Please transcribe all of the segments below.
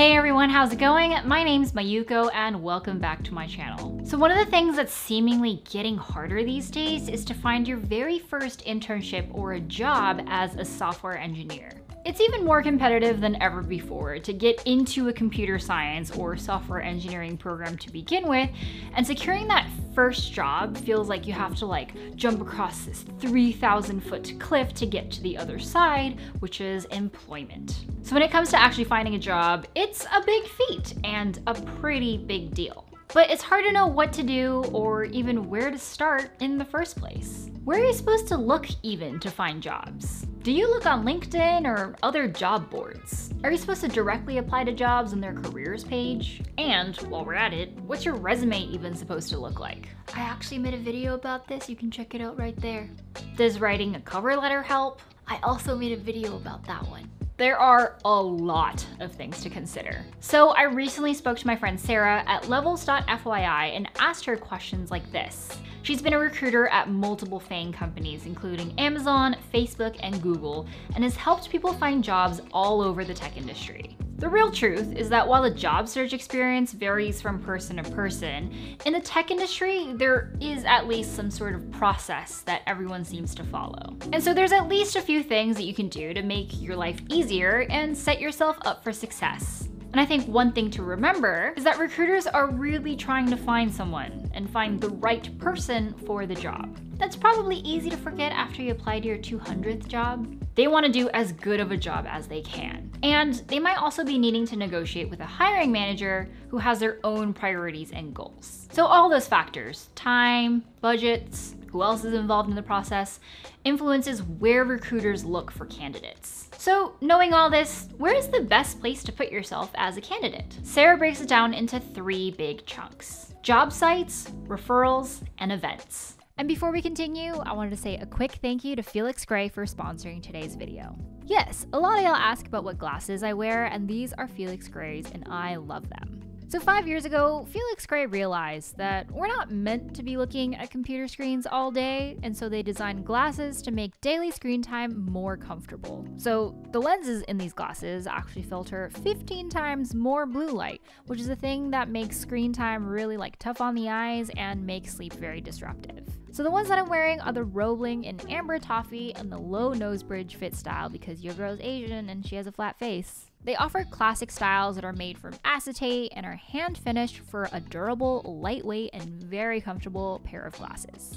Hey everyone, how's it going? My name's Mayuko and welcome back to my channel. So one of the things that's seemingly getting harder these days is to find your very first internship or a job as a software engineer. It's even more competitive than ever before to get into a computer science or software engineering program to begin with, and securing that first job feels like you have to like jump across this 3,000 foot cliff to get to the other side, which is employment. So when it comes to actually finding a job, it's a big feat and a pretty big deal. But it's hard to know what to do or even where to start in the first place. Where are you supposed to look even to find jobs? Do you look on LinkedIn or other job boards? Are you supposed to directly apply to jobs on their careers page? And while we're at it, what's your resume even supposed to look like? I actually made a video about this, you can check it out right there. Does writing a cover letter help? I also made a video about that one. There are a lot of things to consider. So I recently spoke to my friend Sarah at levels.fyi and asked her questions like this. She's been a recruiter at multiple FANG companies, including Amazon, Facebook, and Google, and has helped people find jobs all over the tech industry. The real truth is that while the job search experience varies from person to person, in the tech industry, there is at least some sort of process that everyone seems to follow. And so there's at least a few things that you can do to make your life easier and set yourself up for success. And I think one thing to remember is that recruiters are really trying to find someone and find the right person for the job. That's probably easy to forget after you apply to your 200th job. They want to do as good of a job as they can. And they might also be needing to negotiate with a hiring manager who has their own priorities and goals. So all those factors, time, budgets, who else is involved in the process, influences where recruiters look for candidates. So knowing all this, where is the best place to put yourself as a candidate? Sarah breaks it down into three big chunks. Job sites, referrals, and events. And before we continue, I wanted to say a quick thank you to Felix Gray for sponsoring today's video. Yes, a lot of y'all ask about what glasses I wear, and these are Felix Gray's, and I love them. So, five years ago, Felix Gray realized that we're not meant to be looking at computer screens all day, and so they designed glasses to make daily screen time more comfortable. So, the lenses in these glasses actually filter 15 times more blue light, which is a thing that makes screen time really like tough on the eyes and makes sleep very disruptive. So the ones that I'm wearing are the Roebling in Amber Toffee and the low nose bridge fit style because your girl's Asian and she has a flat face. They offer classic styles that are made from acetate and are hand finished for a durable, lightweight, and very comfortable pair of glasses.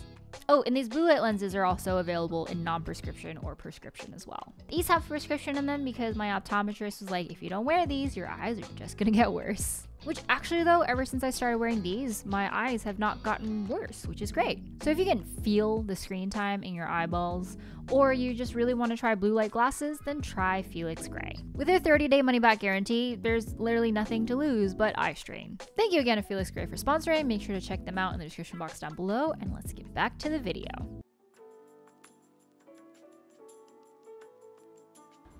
Oh, and these blue light lenses are also available in non-prescription or prescription as well. These have prescription in them because my optometrist was like, if you don't wear these, your eyes are just gonna get worse. Which actually though, ever since I started wearing these, my eyes have not gotten worse, which is great. So if you can feel the screen time in your eyeballs, or you just really want to try blue light glasses, then try Felix Gray. With their 30-day money-back guarantee, there's literally nothing to lose but eye strain. Thank you again to Felix Gray for sponsoring. Make sure to check them out in the description box down below, and let's get back to the video.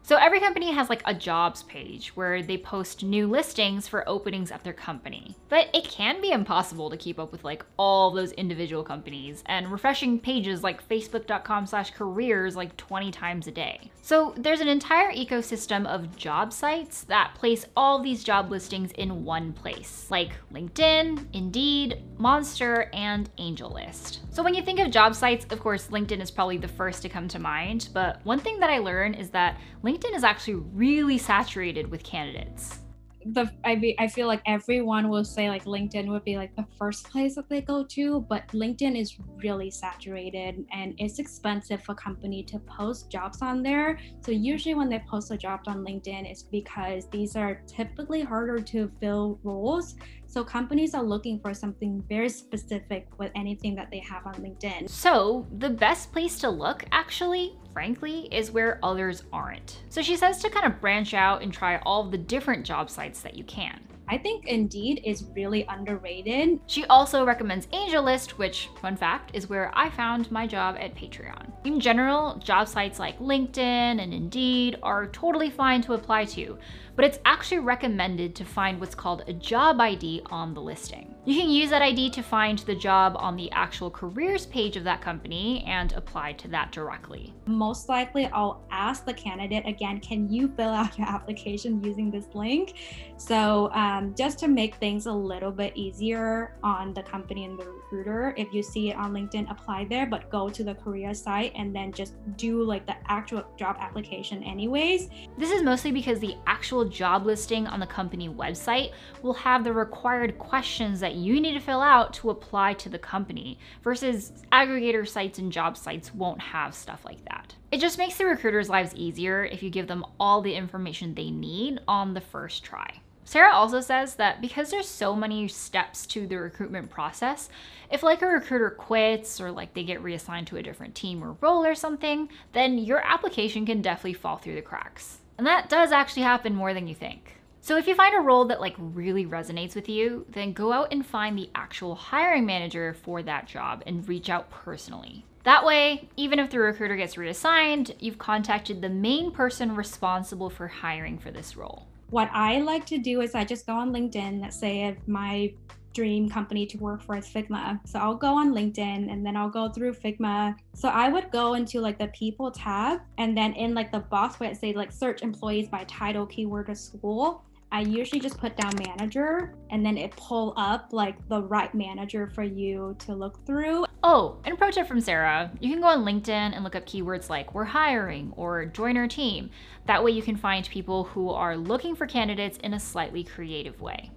So every company has like a jobs page where they post new listings for openings at their company. But it can be impossible to keep up with like all those individual companies and refreshing pages like facebook.com slash careers like 20 times a day. So there's an entire ecosystem of job sites that place all these job listings in one place, like LinkedIn, Indeed, Monster, and AngelList. So when you think of job sites, of course, LinkedIn is probably the first to come to mind, but one thing that I learned is that LinkedIn LinkedIn is actually really saturated with candidates the I be, I feel like everyone will say like LinkedIn would be like the first place that they go to, but LinkedIn is really saturated and it's expensive for company to post jobs on there. So usually when they post a job on LinkedIn, it's because these are typically harder to fill roles. So companies are looking for something very specific with anything that they have on LinkedIn. So the best place to look actually frankly, is where others aren't. So she says to kind of branch out and try all the different job sites that you can. I think Indeed is really underrated. She also recommends AngelList, which, fun fact, is where I found my job at Patreon. In general, job sites like LinkedIn and Indeed are totally fine to apply to, but it's actually recommended to find what's called a job ID on the listing. You can use that ID to find the job on the actual careers page of that company and apply to that directly. Most likely, I'll ask the candidate again, can you fill out your application using this link? So, um, just to make things a little bit easier on the company and the recruiter, if you see it on LinkedIn, apply there, but go to the career site and then just do like the actual job application, anyways. This is mostly because the actual job listing on the company website will have the required questions that you need to fill out to apply to the company, versus aggregator sites and job sites won't have stuff like that. It just makes the recruiters' lives easier if you give them all the information they need on the first try. Sarah also says that because there's so many steps to the recruitment process, if like a recruiter quits or like they get reassigned to a different team or role or something, then your application can definitely fall through the cracks. And that does actually happen more than you think. So if you find a role that like really resonates with you, then go out and find the actual hiring manager for that job and reach out personally. That way, even if the recruiter gets reassigned, you've contacted the main person responsible for hiring for this role. What I like to do is I just go on LinkedIn, let's say if my dream company to work for is Figma. So I'll go on LinkedIn and then I'll go through Figma. So I would go into like the people tab and then in like the box where it say like search employees by title, keyword, or school. I usually just put down manager and then it pull up like the right manager for you to look through. Oh, and a pro tip from Sarah, you can go on LinkedIn and look up keywords like we're hiring or join our team. That way you can find people who are looking for candidates in a slightly creative way.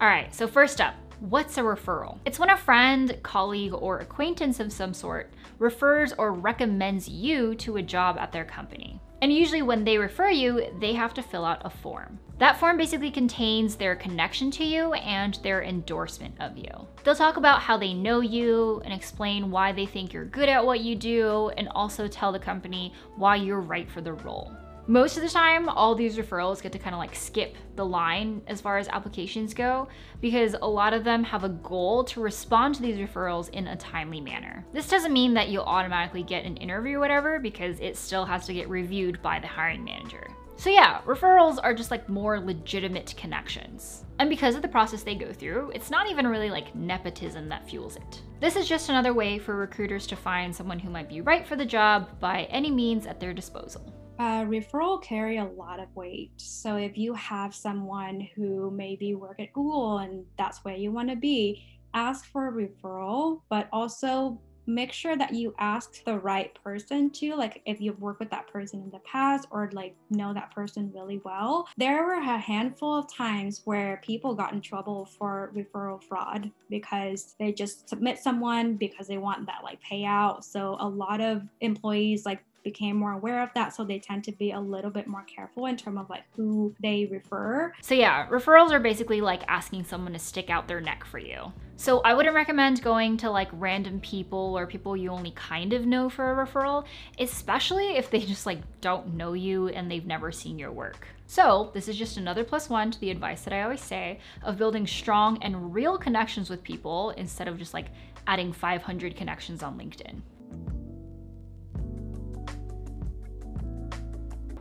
All right, so first up, What's a referral? It's when a friend, colleague, or acquaintance of some sort refers or recommends you to a job at their company. And usually when they refer you, they have to fill out a form. That form basically contains their connection to you and their endorsement of you. They'll talk about how they know you and explain why they think you're good at what you do, and also tell the company why you're right for the role. Most of the time, all these referrals get to kind of like skip the line as far as applications go because a lot of them have a goal to respond to these referrals in a timely manner. This doesn't mean that you'll automatically get an interview or whatever because it still has to get reviewed by the hiring manager. So yeah, referrals are just like more legitimate connections. And because of the process they go through, it's not even really like nepotism that fuels it. This is just another way for recruiters to find someone who might be right for the job by any means at their disposal uh, referral carry a lot of weight. So if you have someone who maybe work at Google and that's where you want to be, ask for a referral, but also make sure that you ask the right person to like if you've worked with that person in the past or like know that person really well. There were a handful of times where people got in trouble for referral fraud because they just submit someone because they want that like payout. So a lot of employees like became more aware of that so they tend to be a little bit more careful in terms of like who they refer so yeah referrals are basically like asking someone to stick out their neck for you so I wouldn't recommend going to like random people or people you only kind of know for a referral, especially if they just like don't know you and they've never seen your work. So, this is just another plus one to the advice that I always say of building strong and real connections with people instead of just like adding 500 connections on LinkedIn.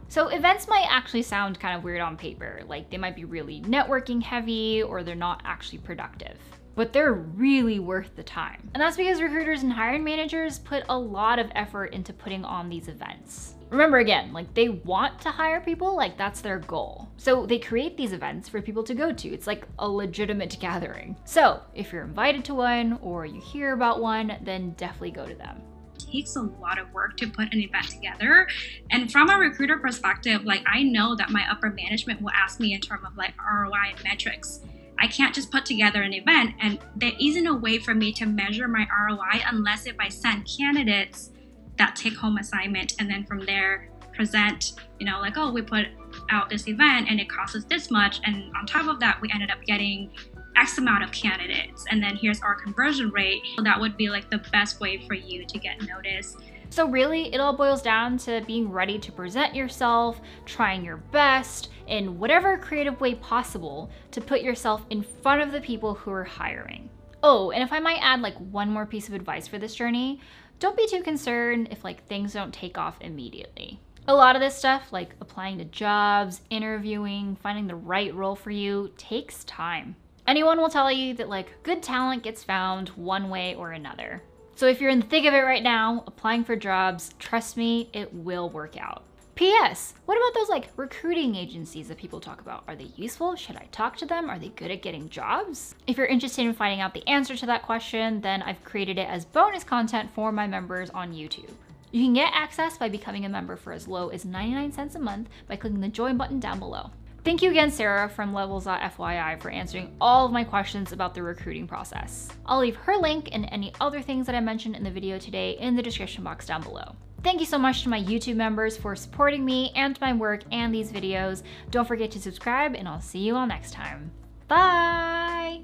So events might actually sound kind of weird on paper, like they might be really networking heavy or they're not actually productive. But they're really worth the time. And that's because recruiters and hiring managers put a lot of effort into putting on these events. Remember again, like they want to hire people, like that's their goal. So they create these events for people to go to. It's like a legitimate gathering. So if you're invited to one or you hear about one, then definitely go to them takes a lot of work to put an event together. And from a recruiter perspective, like I know that my upper management will ask me in terms of like ROI and metrics. I can't just put together an event and there isn't a way for me to measure my ROI unless if I send candidates that take home assignment and then from there present, you know, like, oh, we put out this event and it costs us this much. And on top of that, we ended up getting X amount of candidates, and then here's our conversion rate. That would be like the best way for you to get noticed. So, really, it all boils down to being ready to present yourself, trying your best in whatever creative way possible to put yourself in front of the people who are hiring. Oh, and if I might add like one more piece of advice for this journey, don't be too concerned if like things don't take off immediately. A lot of this stuff, like applying to jobs, interviewing, finding the right role for you, takes time. Anyone will tell you that like good talent gets found one way or another. So if you're in the thick of it right now, applying for jobs, trust me, it will work out. P.S. What about those like recruiting agencies that people talk about? Are they useful? Should I talk to them? Are they good at getting jobs? If you're interested in finding out the answer to that question, then I've created it as bonus content for my members on YouTube. You can get access by becoming a member for as low as 99 cents a month by clicking the join button down below. Thank you again, Sarah from Levels.fyi for answering all of my questions about the recruiting process. I'll leave her link and any other things that I mentioned in the video today in the description box down below. Thank you so much to my YouTube members for supporting me and my work and these videos. Don't forget to subscribe and I'll see you all next time. Bye!